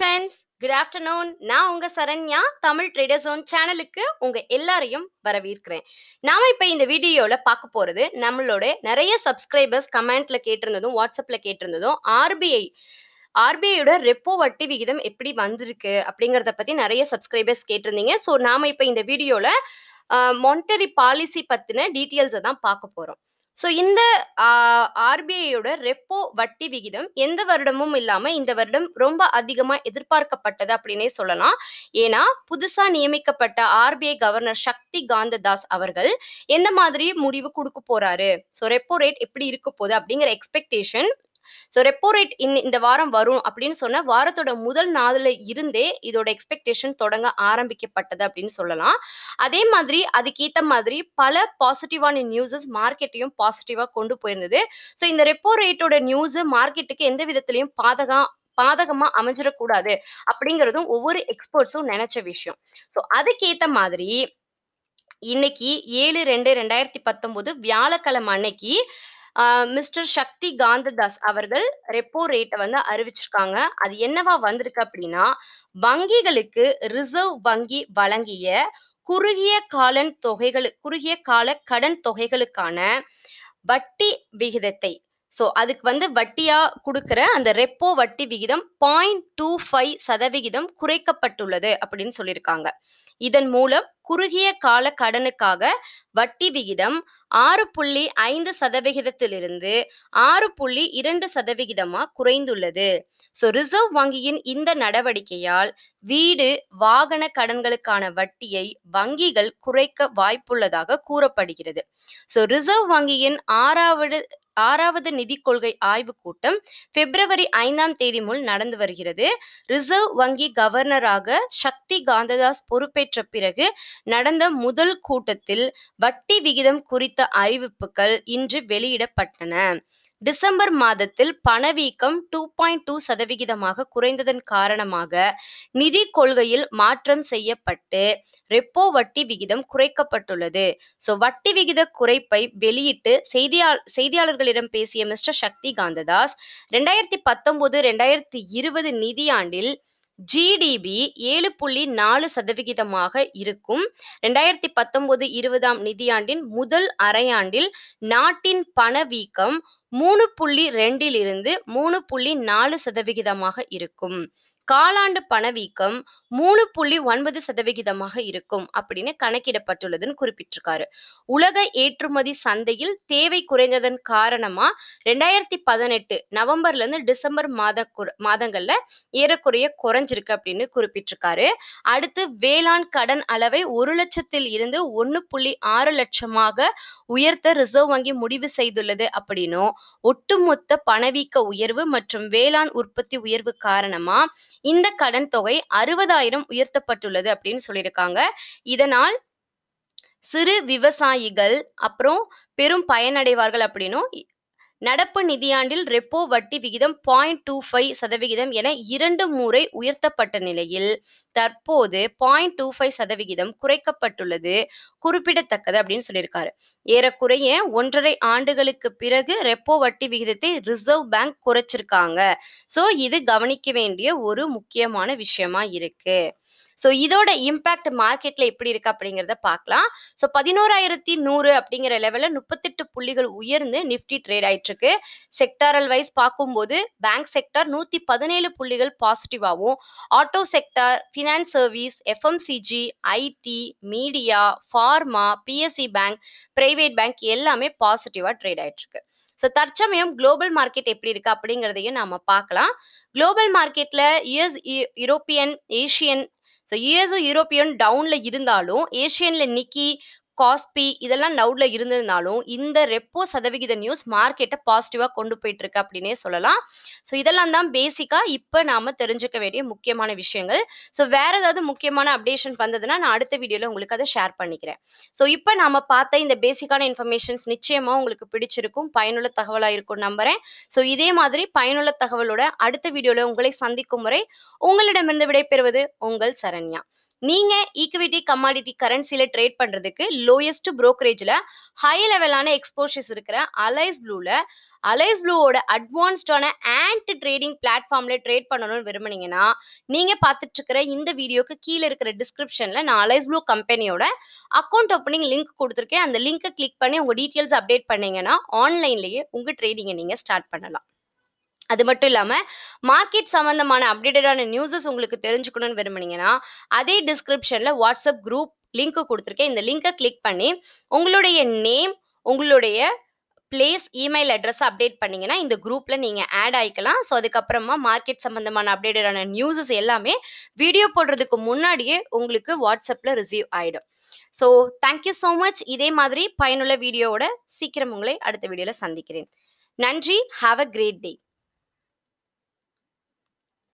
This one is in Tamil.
ஃப்ரெண்ட்ஸ் குட் ஆஃப்டர்நூன் நான் உங்க சரண்யா தமிழ் ட்ரேடர் ஜோன் சேனலுக்கு உங்க எல்லாரையும் வரவேற்கிறேன். நாம இப்ப இந்த வீடியோல பார்க்க போறது நம்மளோட நிறைய சப்ஸ்கிரைபர்ஸ் கமெண்ட்ல கேட்டிருந்ததும் வாட்ஸ்அப்ல கேட்டிருந்ததும் ஆர்பிஐ ஆர்பிஐயோட ரெப்போ வட்டி விகிதம் எப்படி வந்திருக்கு அப்படிங்கறத பத்தி நிறைய சப்ஸ்கிரைபர்ஸ் கேட்டிருந்தீங்க. ஸோ நாம இப்ப இந்த வீடியோல மானிட்டரி பாலிசி பத்தின டீட்டெயில்ஸை தான் பார்க்க போறோம். ஸோ இந்த ஆர்பிஐயோட ரெப்போ வட்டி விகிதம் எந்த வருடமும் இல்லாமல் இந்த வருடம் ரொம்ப அதிகமாக எதிர்பார்க்கப்பட்டது அப்படின்னே சொல்லலாம். ஏன்னா புதுசா நியமிக்கப்பட்ட ஆர்பிஐ கவர்னர் சக்தி காந்ததாஸ் அவர்கள் எந்த மாதிரி முடிவு கொடுக்க போறாரு? ஸோ ரெப்போ ரேட் எப்படி இருக்க போகுது அப்படிங்கிற expectation so repo rate in இந்த வாரம் வரும் அப்படின்னு சொன்ன வாரத்தோட முதல் நாளில் இருந்தே இதோட எக்ஸ்பெக்டேஷன் தொடங்க ஆரம்பிக்கப்பட்டது அப்படின்னு சொல்லலாம். அதே மாதிரி அதுக்கேற்ற மாதிரி பல பாசிட்டிவான நியூஸஸ் மார்க்கெட்டையும் பாசிட்டிவாக கொண்டு போயிருந்தது. ஸோ இந்த ரெப்போ ரேட்டோட நியூஸ் மார்க்கெட்டுக்கு எந்த விதத்திலையும் பாதகம் பாதகமா அமைஞ்சிடக்கூடாது அப்படிங்கிறதும் ஒவ்வொரு எக்ஸ்பர்ட்ஸும் நினைச்ச விஷயம். ஸோ அதுக்கேற்ற மாதிரி இன்னைக்கு ஏழு ரெண்டு ரெண்டாயிரத்தி பத்தொன்பது வியாழக்கிழமை அன்னைக்கு மிஸ்டர் சக்தி காந்ததாஸ் அவர்கள் ரெப்போ ரேட்டை வந்து அறிவிச்சிருக்காங்க. அது என்னவா வந்திருக்கு அப்படின்னா வங்கிகளுக்கு ரிசர்வ் வங்கி வழங்கிய குறுகிய காலன் தொகைகள் குறுகிய கால கடன் தொகைகளுக்கான வட்டி விகிதத்தை ஸோ அதுக்கு வந்து வட்டியா கொடுக்குற அந்த ரெப்போ வட்டி விகிதம் பாயிண்ட் டூ ஃபைவ் சதவிகிதம் குறைக்கப்பட்டுள்ளது அப்படின்னு சொல்லியிருக்காங்க. இதன் மூலம் குறுகிய கால கடனுக்காக வட்டி விகிதம் ஆறு புள்ளி ஐந்து சதவிகிதத்திலிருந்து ஆறு புள்ளி இரண்டு சதவிகிதமா குறைந்துள்ளது. ஸோ ரிசர்வ் வங்கியின் இந்த நடவடிக்கையால் வீடு வாகன கடன்களுக்கான வட்டியை வங்கிகள் குறைக்க வாய்ப்புள்ளதாக கூறப்படுகிறது. ஸோ ரிசர்வ் வங்கியின் ஆறாவது ஆறாவது நிதி கொள்கை ஆய்வு கூட்டம் பிப்ரவரி ஐந்தாம் தேதி முன் நடந்து வருகிறது. ரிசர்வ் வங்கி கவர்னராக சக்தி காந்ததாஸ் பொறுப்பேற்ற பிறகு நடந்த முதல் கூட்டத்தில் வட்டி விகிதம் குறித்த அறிவிப்புகள் இன்று வெளியிடப்பட்டன. டிசம்பர் மாதத்தில் பணவீக்கம் டூ பாயிண்ட் டூ சதவிகிதமாக குறைந்ததன் காரணமாக நிதி கொள்கையில் மாற்றம் செய்யப்பட்டு ரெப்போ வட்டி விகிதம் குறைக்கப்பட்டுள்ளது. ஸோ வட்டி விகித குறைப்பை வெளியிட்டு செய்தியா செய்தியாளர்களிடம் பேசிய மிஸ்டர் சக்தி காந்ததாஸ் ரெண்டாயிரத்தி பத்தொன்பது ரெண்டாயிரத்தி இருபது நிதியாண்டில் ஜிடிபி ஏழு புள்ளி நாலு சதவிகிதமாக இருக்கும். ரெண்டாயிரத்தி பத்தொன்பது இருபதாம் நிதியாண்டின் முதல் அரையாண்டில் நாட்டின் பணவீக்கம் மூணு புள்ளி ரெண்டிலிருந்து மூணு புள்ளி நாலு சதவிகிதமாக இருக்கும். காலாண்டு பணவீக்கம் மூணு புள்ளி ஒன்பது சதவிகிதமாக இருக்கும் அப்படின்னு கணக்கிடப்பட்டுள்ளதுன்னு குறிப்பிட்டிருக்காரு. உலக ஏற்றுமதி சந்தையில் தேவை குறைந்ததன் காரணமா ரெண்டாயிரத்தி பதினெட்டு நவம்பர்ல இருந்து டிசம்பர் மாத மாதங்கள்ல ஏறக்குறைய குறைஞ்சிருக்கு அப்படின்னு குறிப்பிட்டிருக்காரு. அடுத்து வேளாண் கடன் அளவை ஒரு லட்சத்தில் இருந்து ஒன்னு புள்ளி ஆறு லட்சமாக உயர்த்த ரிசர்வ் வங்கி முடிவு செய்துள்ளது அப்படின்னும் ஒட்டுமொத்த பணவீக்க உயர்வு மற்றும் வேளாண் உற்பத்தி உயர்வு காரணமா இந்த கடன் தொகை அறுபதாயிரம் உயர்த்தப்பட்டுள்ளது அப்படின்னு சொல்லியிருக்காங்க. இதனால் சிறு விவசாயிகள் அப்புறம் பெரும் பயனடைவார்கள் அப்படின்னும் நடப்பு நிதியாண்டில் ரெப்போ வட்டி விகிதம் பாயிண்ட் டூ ஃபைவ் சதவிகிதம் என இரண்டு முறை உயர்த்தப்பட்ட நிலையில் தற்போது பாயிண்ட் டூ ஃபைவ் சதவிகிதம் குறைக்கப்பட்டுள்ளது. குறிப்பிடத்தக்கது அப்படின்னு சொல்லியிருக்காரு. ஏறக்குறைய ஒன்றரை ஆண்டுகளுக்கு பிறகு ரெப்போ வட்டி விகிதத்தை ரிசர்வ் பேங்க் குறைச்சிருக்காங்க. ஸோ இது கவனிக்க வேண்டிய ஒரு முக்கியமான விஷயமா இருக்கு. ஸோ இதோட இம்பேக்ட் மார்க்கெட்ல எப்படி இருக்கு அப்படிங்கிறத பார்க்கலாம். ஸோ பதினோராயிரத்தி நூறு அப்படிங்கிற லெவலில் முப்பத்தெட்டு புள்ளிகள் உயர்ந்து நிஃப்டி ட்ரேட் ஆயிட்டு இருக்கு செக்டாரல் வைஸ் பார்க்கும்போது பேங்க் செக்டார் நூத்தி பதினேழு புள்ளிகள் பாசிட்டிவாகவும் auto sector finance service FMCG IT media pharma PSC bank private bank எல்லாமே பாசிட்டிவாக ட்ரேட் ஆயிட்டு இருக்கு ஸோ தற்சமயம் குளோபல் மார்க்கெட் எப்படி இருக்கு அப்படிங்கிறதையும் நாம பார்க்கலாம். குளோபல் மார்க்கெட்ல யுஎஸ் யூரோப்பியன் ஏஷியன் ஸோ யூஎஸும் யூரோப்பியன் டவுனில் இருந்தாலும் ஏஷியனில் நிக்கி காஸ்பி இதெல்லாம் நவுட்ல இருந்ததுனாலும் இந்த ரெப்போ சதவிகித நியூஸ் மார்க்கெட்டை பாசிட்டிவா கொண்டு போயிட்டு இருக்கு அப்படின்னே சொல்லலாம். ஸோ இதெல்லாம் தான் பேசிக்கா இப்போ நாம தெரிஞ்சுக்க வேண்டிய முக்கியமான விஷயங்கள். ஸோ வேற ஏதாவது முக்கியமான அப்டேஷன் வந்ததுன்னா நான் அடுத்த வீடியோல உங்களுக்கு அதை ஷேர் பண்ணிக்கிறேன். ஸோ இப்போ நாம பார்த்த இந்த பேசிக்கான இன்ஃபர்மேஷன்ஸ் நிச்சயமா உங்களுக்கு பிடிச்சிருக்கும் பயனுள்ள தகவலா இருக்கும் நம்புறேன். ஸோ இதே மாதிரி பயனுள்ள தகவலோட அடுத்த வீடியோல உங்களை சந்திக்கும் முறை உங்களிடமிருந்து விடைபெறுவது உங்கள் சரண்யா. நீங்க ஈக்விட்டி கமாடிட்டி கரன்சில ட்ரேட் பண்றதுக்கு லோயஸ்ட் ப்ரோக்கரேஜில் ஹை லெவலான எக்ஸ்போஷர்ஸ் இருக்கிற அலைஸ் ப்ளூல அலைஸ் ப்ளூவோட அட்வான்ஸ்டான ஆன்ட் ட்ரேடிங் பிளாட்ஃபார்ம்ல ட்ரேட் பண்ணணும்னு விரும்புனீங்கன்னா நீங்க பார்த்துட்டு இருக்கிற இந்த வீடியோக்கு கீழே இருக்கிற டிஸ்கிரிப்ஷன்ல நான் அலைஸ் ப்ளூ கம்பெனியோட அக்கௌண்ட் ஓப்பனிங் லிங்க் கொடுத்துருக்கேன். அந்த லிங்கை கிளிக் பண்ணி உங்க டீட்டெயில்ஸ் அப்டேட் பண்ணீங்கன்னா ஆன்லைன்லயே உங்க ட்ரேடிங்கை நீங்க ஸ்டார்ட் பண்ணலாம். அது மட்டும் இல்லாமல் மார்க்கெட் சம்மந்தமான அப்டேட்டடான நியூஸஸ் உங்களுக்கு தெரிஞ்சுக்கணும்னு விரும்புனீங்கன்னா அதே டிஸ்கிரிப்ஷனில் வாட்ஸ்அப் குரூப் லிங்க் கொடுத்துருக்கேன். இந்த லிங்கை கிளிக் பண்ணி உங்களுடைய நேம் உங்களுடைய பிளேஸ் இமெயில் அட்ரஸ் அப்டேட் பண்ணீங்கன்னா இந்த குரூப்பில் நீங்கள் ஆட் ஆகிக்கலாம் ஸோ அதுக்கப்புறமா மார்க்கெட் சம்மந்தமான அப்டேட்டடான நியூஸஸ் எல்லாமே வீடியோ போடுறதுக்கு முன்னாடியே உங்களுக்கு வாட்ஸ்அப்பில் ரிசீவ் ஆகிடும் ஸோ தேங்க்யூ ஸோ மச் இதே மாதிரி பயனுள்ள வீடியோவோட சீக்கிரம் உங்களை அடுத்த வீடியோவில் சந்திக்கிறேன். நன்றி. Have a great day